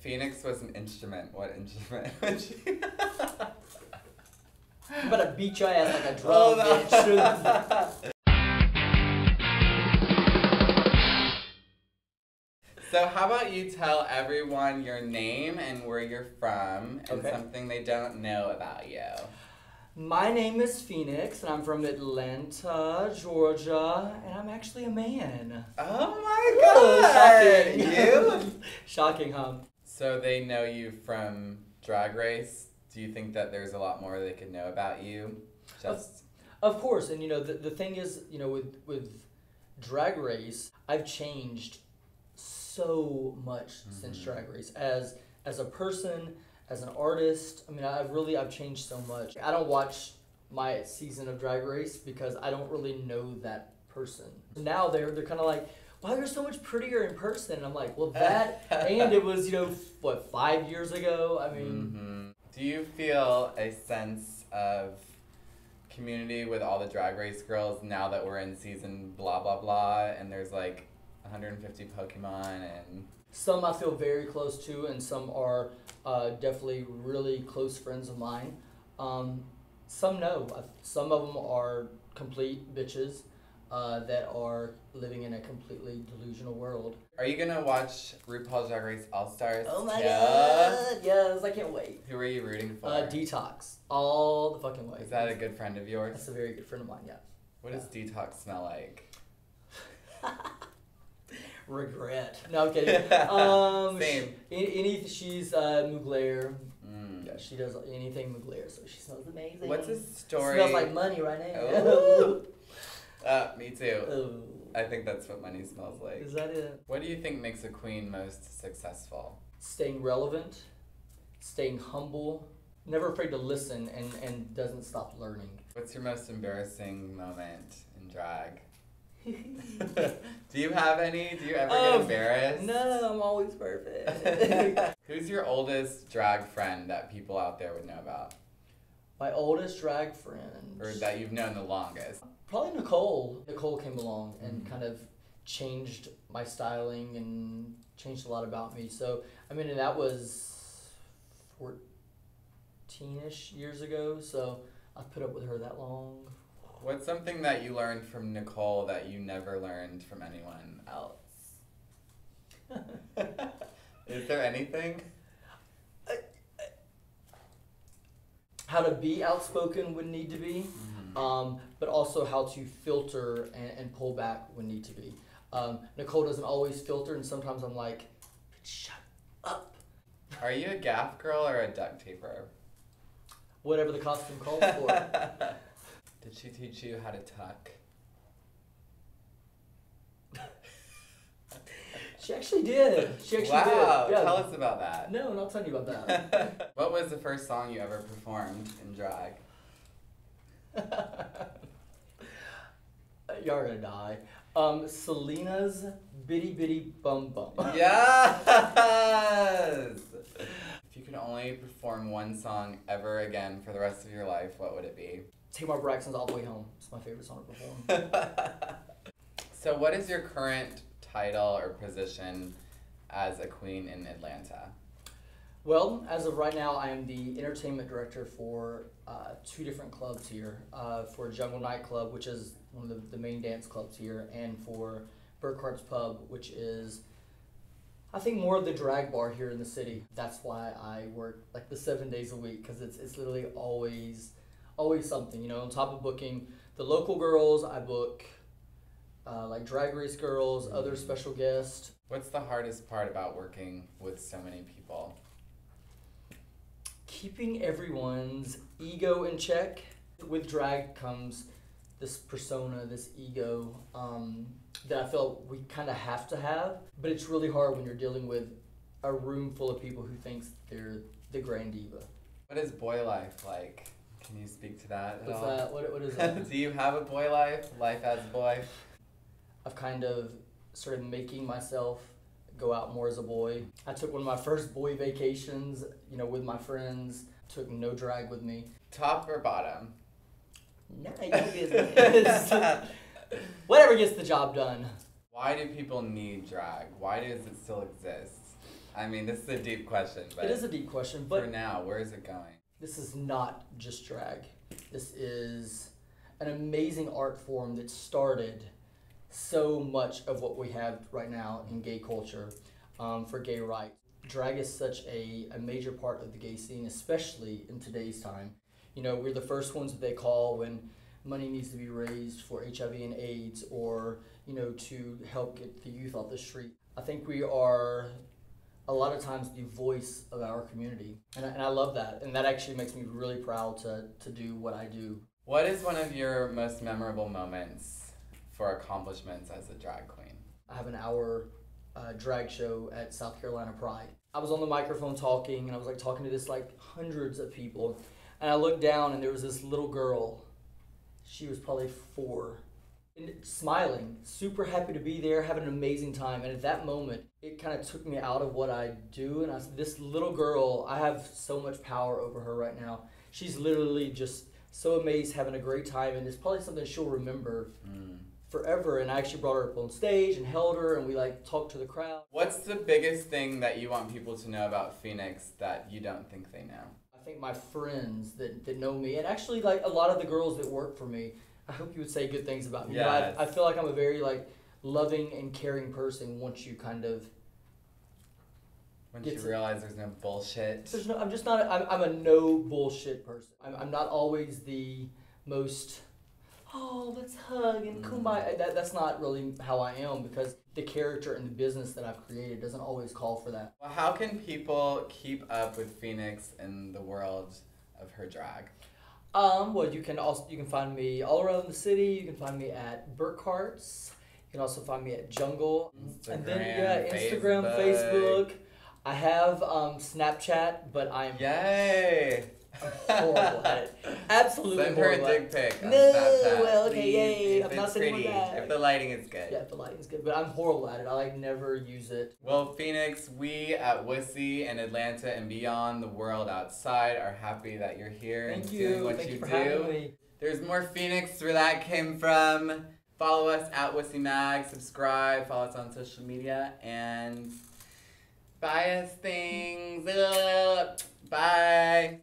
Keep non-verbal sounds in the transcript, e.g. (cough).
Phoenix was an instrument, what instrument (laughs) would she? (laughs) I'm about to beat your ass like a drum, Oh, no. bitch. (laughs) So how about you tell everyone your name and where you're from and Okay. something they don't know about you. My name is Phoenix, and I'm from Atlanta, Georgia, and I'm actually a man. Oh my god! shocking. You? Shocking, huh? So they know you from Drag Race. Do you think that there's a lot more they could know about you? Just Of course, and you know the, the thing is, you know, with with Drag Race, I've changed so much since Mhm. Drag Race as as a person, as an artist. I mean, I've really I've changed so much. I don't watch my season of Drag Race because I don't really know that person. Now they're they're kind of like, wow, you're so much prettier in person. And I'm like, well, that and it was you know what five years ago. I mean. Mhm. Do you feel a sense of community with all the Drag Race girls now that we're in season blah blah blah and there's like 150 Pokemon and Some I feel very close to, and some are uh, definitely really close friends of mine. Um, some no. Some of them are complete bitches uh, that are living in a completely delusional world. Are you gonna watch RuPaul's Drag Race All Stars? Oh my Yeah. god! Yes, I can't wait. Who are you rooting for? Uh, Detox, all the fucking way. Is that a good friend of yours? That's a very good friend of mine. Yeah. What does Detox smell like? (laughs) Regret. No, I'm kidding. (laughs) Um, Same. She, any, any, she's uh, Mugler. Mm. Yeah, she does anything Mugler, so she smells amazing. What's his story? Smells like money right now. (laughs) Me too. Ooh. I think that's what money smells like. Is that it? What do you think makes a queen most successful? Staying relevant, staying humble, never afraid to listen, and, and doesn't stop learning. What's your most embarrassing moment in drag? (laughs) (laughs) do you have any? Do you ever Um, get embarrassed? no, I'm always perfect. (laughs) Who's your oldest drag friend that people out there would know about? My oldest drag friend. Or that you've known the longest? Probably Nicole. Nicole came along and Mhm. kind of changed my styling and changed a lot about me. So, I mean, and that was 14 ish years ago. So, I've put up with her that long. What's something that you learned from Nicole that you never learned from anyone else? (laughs) Is there anything? How to be outspoken would need to be, Mm-hmm. um, but also how to filter and, and pull back would need to be. Um, Nicole doesn't always filter, and sometimes I'm like, shut up. Are you a gaff girl or a duct taper? Whatever the costume calls for. (laughs) Did she teach you how to tuck? She actually did. She actually wow, did. Yeah. tell us about that. No, not telling you about that. (laughs) what was the first song you ever performed in drag? (laughs) Y'all are gonna die. Um, Selena's Bidi Bidi Bom Bom. (laughs) Yes! If you could only perform one song ever again for the rest of your life, what would it be? Tamar Braxton's All the Way Home. It's my favorite song to perform. so, what is your current title or position as a queen in Atlanta? Well, as of right now, I am the entertainment director for uh, two different clubs here. Uh, for Jungle Nightclub, which is one of the, the main dance clubs here, and for Burkhart's Pub, which is, I think, more of the drag bar here in the city. That's why I work like the seven days a week because it's it's literally always, always something. You know, on top of booking the local girls, I book. Uh, like drag race girls, other special guests, What's the hardest part about working with so many people? keeping everyone's ego in check. With drag comes this persona, this ego um, that I feel we kind of have to have. But it's really hard when you're dealing with a room full of people who thinks they're the grand diva. What is boy life like? Can you speak to that at What's all? that? What, what is (laughs) that? Do you have a boy life? Life as a boy? I've kind of started making myself go out more as a boy. I took one of my first boy vacations, you know, with my friends. Took no drag with me. Top or bottom? None of your business. Whatever gets the job done. Why do people need drag? Why does it still exist I mean, this is a deep question, but it is a deep question, but for now, where is it going? this is not just drag. This is an amazing art form that started so much of what we have right now in gay culture um, for gay rights. Drag is such a, a major part of the gay scene, especially in today's time. You know, we're the first ones that they call when money needs to be raised for HIV and AIDS or, you know, to help get the youth off the street. I think we are a lot of times the voice of our community. And I, and I love that. And that actually makes me really proud to, to do what I do. What is one of your most memorable moments for accomplishments as a drag queen? I have an hour uh, drag show at South Carolina Pride. I was on the microphone talking, and I was like talking to this like hundreds of people, and I looked down, and there was this little girl. She was probably four, and smiling, super happy to be there, having an amazing time. And at that moment, it kind of took me out of what I do, and I said, "This little girl, I have so much power over her right now. She's literally just so amazed, having a great time, and it's probably something she'll remember." Mm. Forever and I actually brought her up on stage and held her and we like talked to the crowd. What's the biggest thing that you want people to know about Phoenix that you don't think they know? I think my friends that, that know me and actually like a lot of the girls that work for me, I hope you would say good things about me. Yes. I, I feel like I'm a very like loving and caring person once you kind of When Gets you realize there's no bullshit. there's no I'm just not a, I'm, I'm a no bullshit person. I'm, I'm not always the most oh hug and Mm. kumbaya that, that's not really how I am because the character and the business that I've created doesn't always call for that. Well, how can people keep up with Phoenix in the world of her drag? Um, well, you can also you can find me all around the city. You can find me at Burkhart's. You can also find me at Jungle. and then yeah, Instagram, Facebook. I have um, Snapchat, but I'm Yay! Horrible at (laughs) it. Absolutely Send her a horrible. at it. dick pic No, well, okay, yay, if I'm not it's sending one pretty, back. If the lighting is good. Yeah, the lighting's good, but I'm horrible at it. I like never use it. Well, Phoenix, we at Wussy and Atlanta and beyond the world outside are happy that you're here Thank and you. doing what Thank you, you for do. having me. There's more Phoenix where that came from. Follow us at Wussy Mag, subscribe, follow us on social media, and buy us things. Bye.